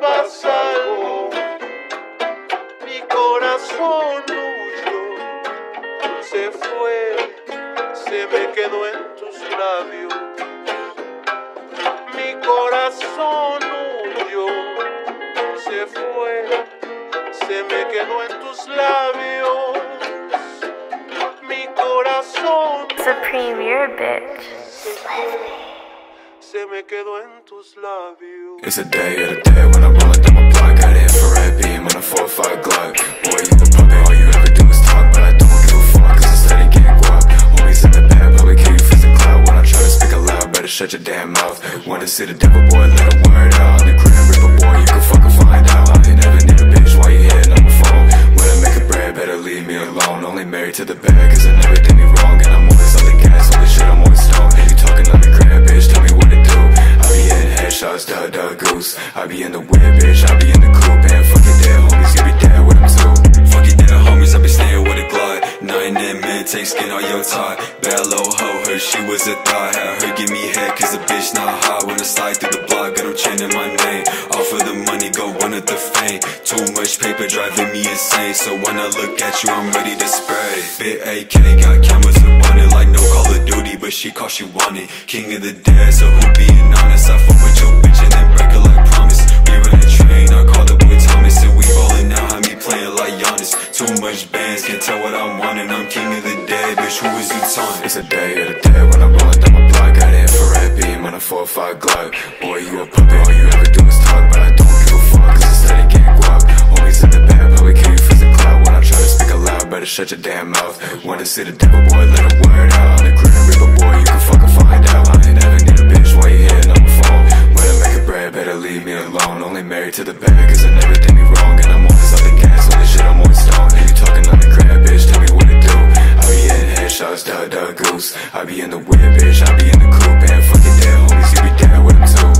pasa algo. Mi corazón huyó, se fue, se me quedó en tus labios. Mi corazón huyó, se fue, se me quedó en tus labios. Mi corazón Supreme, you're a bitch. Se me quedó en tus labios. It's a day of the day when I'm rolling down my block. Got infrared beam on a 4-5 Glock. Boy, you the puppet, all you ever do is talk, but I don't give a fuck, cause instead he can't. Homies in the bad, public hear you freeze the cloud. When I try to speak aloud, better shut your damn mouth. Wanna see the devil, boy, let a word out. On the grim reaper, boy, you can fucking find out. I ain't never need a bitch while you hitting on my phone. When I make a bread, better leave me alone. Only married to the bag, cause I never did me wrong. And I'm always on the gas, only shit, I'm always stoned. You talking the whip, bitch, I be in the coupe. And fuck it, dead homies, you be dead with them too. Fuck it, dead homies, I be staying with a glide. Nine in mid, take skin on your tie. Bad little hoe, her, she was a thigh. Had her give me head, cause the bitch not hot. When I slide through the block, got them chanting my name. All for the money, go one the fame. Too much paper driving me insane. So when I look at you, I'm ready to spray. Bit AK, got cameras up on it like no Call of Duty, but she call she want it. King of the dead, so who being honest? Bitch, who is you taunting? It's a day of the dead when I'm rolling down my block. Got an infrared beam on a four or five Glock. Boy, you a puppet, all you ever do is talk, but I don't give a fuck, cause instead he can't go. Homies in the public hear you freeze the cloud. When I try to speak aloud, better shut your damn mouth. Wanna see the devil, boy, let a word out. The grim reaper, boy, you can fucking find out. I ain't never need a bitch while you hitting on my phone. When I make a bread, better leave me alone. Only married to the bag, cause I never did me I be in the whip, bitch, I be in the coupe. And fucking dead homies, you be dead with them too.